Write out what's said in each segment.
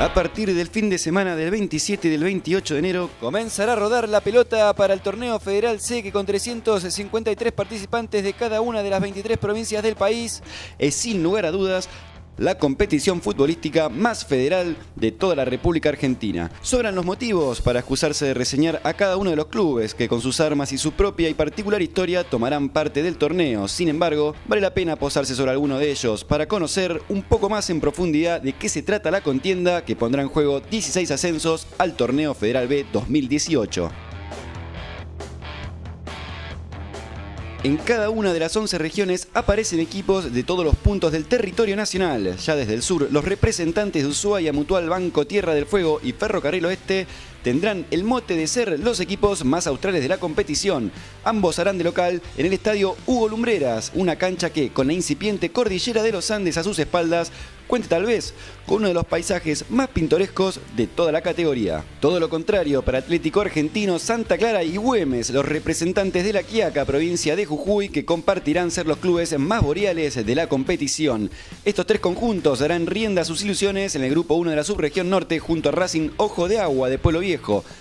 A partir del fin de semana del 27 y del 28 de enero comenzará a rodar la pelota para el torneo Federal C que con 353 participantes de cada una de las 23 provincias del país es sin lugar a dudas la competición futbolística más federal de toda la República Argentina. Sobran los motivos para excusarse de reseñar a cada uno de los clubes que con sus armas y su propia y particular historia tomarán parte del torneo. Sin embargo, vale la pena posarse sobre alguno de ellos para conocer un poco más en profundidad de qué se trata la contienda que pondrá en juego 16 ascensos al torneo Federal B 2018. En cada una de las 11 regiones aparecen equipos de todos los puntos del territorio nacional. Ya desde el sur, los representantes de Ushuaia, Mutual, Banco, Tierra del Fuego y Ferrocarril Oeste tendrán el mote de ser los equipos más australes de la competición. Ambos harán de local en el estadio Hugo Lumbreras, una cancha que, con la incipiente cordillera de los Andes a sus espaldas, cuenta tal vez con uno de los paisajes más pintorescos de toda la categoría. Todo lo contrario para Atlético Argentino, Santa Clara y Güemes, los representantes de la Quiaca, provincia de Jujuy, que compartirán ser los clubes más boreales de la competición. Estos tres conjuntos darán rienda a sus ilusiones en el grupo 1 de la subregión norte junto a Racing Ojo de Agua de Pueblo Viejo,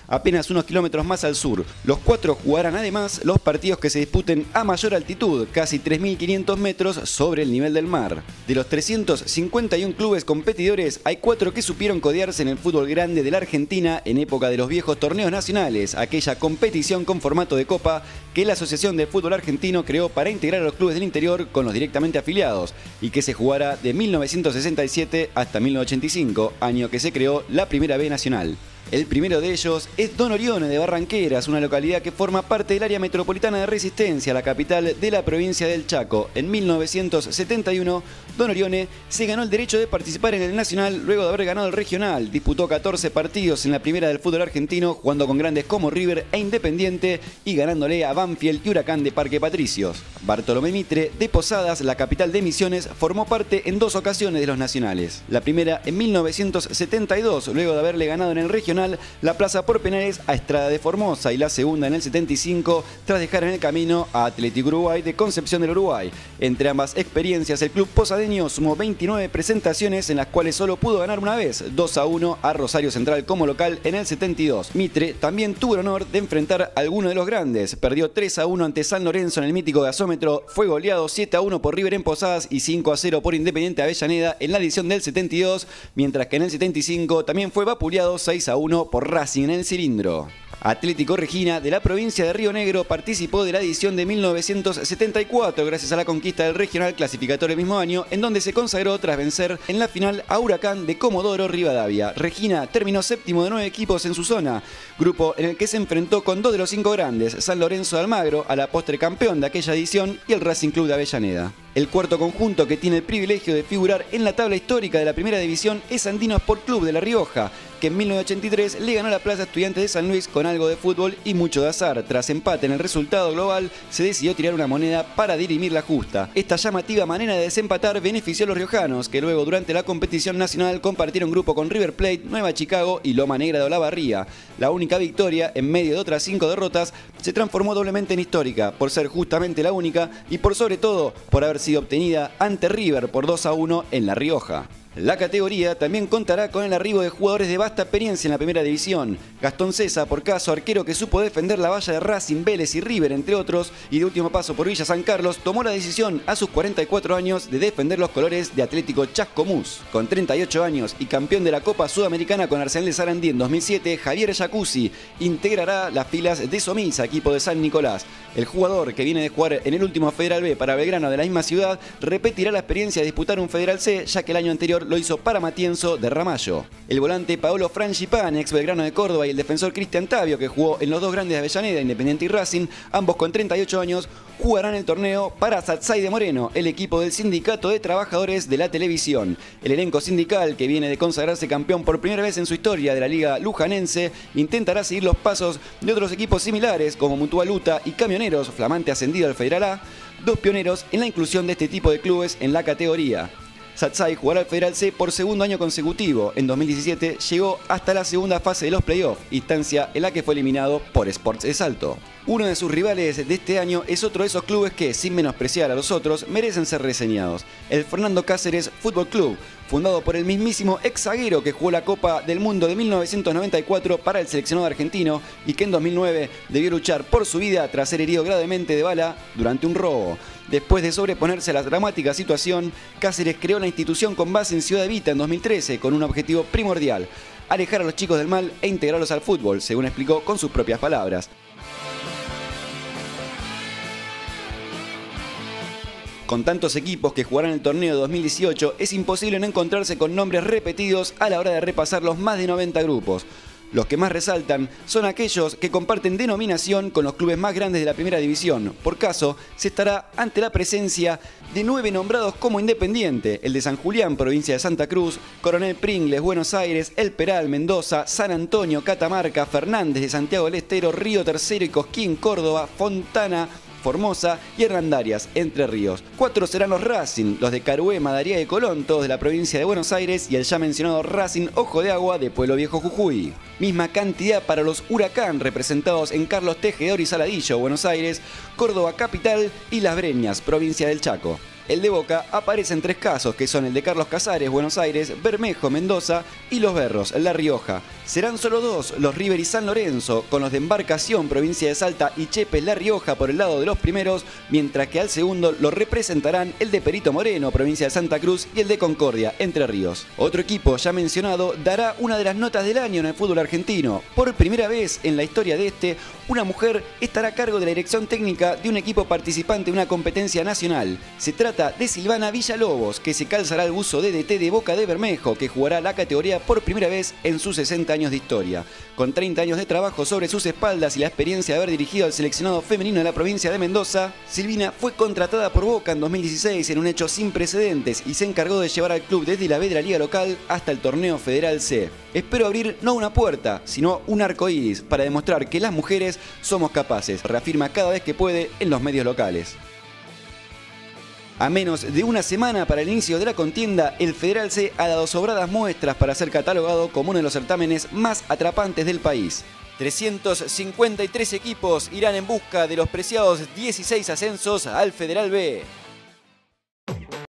apenas unos kilómetros más al sur. Los cuatro jugarán además los partidos que se disputen a mayor altitud, casi 3.500 metros sobre el nivel del mar. De los 351 clubes competidores, hay cuatro que supieron codearse en el fútbol grande de la Argentina en época de los viejos torneos nacionales, aquella competición con formato de copa que la Asociación de Fútbol Argentino creó para integrar a los clubes del interior con los directamente afiliados y que se jugará de 1967 hasta 1985, año que se creó la Primera B Nacional. El primero de ellos es Don Orione de Barranqueras, una localidad que forma parte del área metropolitana de Resistencia, la capital de la provincia del Chaco. En 1971, Don Orione se ganó el derecho de participar en el Nacional luego de haber ganado el Regional. Disputó 14 partidos en la primera del fútbol argentino, jugando con grandes como River e Independiente y ganándole a Banfield y Huracán de Parque Patricios. Bartolomé Mitre de Posadas, la capital de Misiones, formó parte en dos ocasiones de los nacionales. La primera en 1972, luego de haberle ganado en el Regional la plaza por penales a Estrada de Formosa y la segunda en el 75 tras dejar en el camino a Atlético Uruguay de Concepción del Uruguay. Entre ambas experiencias el club posadeño sumó 29 presentaciones en las cuales solo pudo ganar una vez, 2 a 1 a Rosario Central como local en el 72. Mitre también tuvo el honor de enfrentar a alguno de los grandes, perdió 3 a 1 ante San Lorenzo en el mítico gasómetro, fue goleado 7 a 1 por River en Posadas y 5 a 0 por Independiente Avellaneda en la edición del 72, mientras que en el 75 también fue vapuleado 6 a 1 por Racing en el cilindro. Atlético Regina de la provincia de Río Negro participó de la edición de 1974 gracias a la conquista del regional clasificatorio el mismo año, en donde se consagró tras vencer en la final a Huracán de Comodoro Rivadavia. Regina terminó séptimo de nueve equipos en su zona, grupo en el que se enfrentó con dos de los cinco grandes, San Lorenzo de Almagro, a la postre campeón de aquella edición, y el Racing Club de Avellaneda. El cuarto conjunto que tiene el privilegio de figurar en la tabla histórica de la primera división es Andino Sport Club de La Rioja, que en 1983 le ganó la Plaza Estudiantes de San Luis con algo de fútbol y mucho de azar. Tras empate en el resultado global, se decidió tirar una moneda para dirimir la justa. Esta llamativa manera de desempatar benefició a los riojanos, que luego durante la competición nacional compartieron grupo con River Plate, Nueva Chicago y Loma Negra de Olavarría. La única victoria, en medio de otras cinco derrotas, se transformó doblemente en histórica, por ser justamente la única y por sobre todo por haber sido obtenida ante River por 2 a 1 en La Rioja. La categoría también contará con el arribo de jugadores de vasta experiencia en la primera división. Gastón César, por caso arquero que supo defender la valla de Racing, Vélez y River, entre otros, y de último paso por Villa San Carlos, tomó la decisión a sus 44 años de defender los colores de Atlético Chascomús. Con 38 años y campeón de la Copa Sudamericana con Arsenal de Sarandí en 2007, Javier Jacuzzi integrará las filas de Somisa, equipo de San Nicolás. El jugador que viene de jugar en el último Federal B para Belgrano de la misma ciudad repetirá la experiencia de disputar un Federal C, ya que el año anterior lo hizo para Matienzo de Ramallo. El volante Paolo Frangipane, ex Belgrano de Córdoba, y el defensor Cristian Tavio, que jugó en los dos grandes de Avellaneda, Independiente y Racing, ambos con 38 años, jugarán el torneo para Satsai de Moreno, el equipo del Sindicato de Trabajadores de la Televisión. El elenco sindical, que viene de consagrarse campeón por primera vez en su historia de la Liga Lujanense, intentará seguir los pasos de otros equipos similares como Mutualuta y Camioneros, flamante ascendido al Federal A, dos pioneros en la inclusión de este tipo de clubes en la categoría. Satsai jugará al Federal C por segundo año consecutivo. En 2017 llegó hasta la segunda fase de los playoffs, instancia en la que fue eliminado por Sports de Salto. Uno de sus rivales de este año es otro de esos clubes que, sin menospreciar a los otros, merecen ser reseñados. El Fernando Cáceres Fútbol Club, fundado por el mismísimo ex zaguero que jugó la Copa del Mundo de 1994 para el seleccionado argentino y que en 2009 debió luchar por su vida tras ser herido gravemente de bala durante un robo. Después de sobreponerse a la dramática situación, Cáceres creó la institución con base en Ciudad Evita en 2013 con un objetivo primordial, alejar a los chicos del mal e integrarlos al fútbol, según explicó con sus propias palabras. Con tantos equipos que jugarán el torneo de 2018, es imposible no encontrarse con nombres repetidos a la hora de repasar los más de 90 grupos. Los que más resaltan son aquellos que comparten denominación con los clubes más grandes de la primera división. Por caso, se estará ante la presencia de nueve nombrados como independiente, el de San Julián, provincia de Santa Cruz, Coronel Pringles, Buenos Aires, El Peral, Mendoza, San Antonio, Catamarca, Fernández de Santiago del Estero, Río Tercero y Cosquín, Córdoba, Fontana, Formosa y Hernandarias, Entre Ríos. Cuatro serán los Racing, los de Carué, Madaría y Colón, todos de la provincia de Buenos Aires, y el ya mencionado Racing Ojo de Agua de Pueblo Viejo Jujuy. Misma cantidad para los Huracán, representados en Carlos Tejedor y Saladillo, Buenos Aires, Córdoba Capital y Las Breñas, provincia del Chaco. El de Boca aparece en tres casos, que son el de Carlos Casares, Buenos Aires, Bermejo, Mendoza y Los Berros, La Rioja. Serán solo dos, los River y San Lorenzo, con los de Embarcación, provincia de Salta, y Chepe, La Rioja por el lado de los primeros, mientras que al segundo lo representarán el de Perito Moreno, provincia de Santa Cruz, y el de Concordia, Entre Ríos. Otro equipo ya mencionado dará una de las notas del año en el fútbol argentino. Por primera vez en la historia de este, una mujer estará a cargo de la dirección técnica de un equipo participante de una competencia nacional. Se trata de Silvana Villalobos, que se calzará el buzo DDT de Boca de Bermejo, que jugará la categoría por primera vez en sus 60 años de historia. Con 30 años de trabajo sobre sus espaldas y la experiencia de haber dirigido al seleccionado femenino de la provincia de Mendoza, Silvina fue contratada por Boca en 2016 en un hecho sin precedentes y se encargó de llevar al club desde la B de la liga local hasta el torneo federal C. Espero abrir no una puerta, sino un arco iris para demostrar que las mujeres somos capaces, reafirma cada vez que puede en los medios locales. A menos de una semana para el inicio de la contienda, el Federal C ha dado sobradas muestras para ser catalogado como uno de los certámenes más atrapantes del país. 353 equipos irán en busca de los preciados 16 ascensos al Federal B.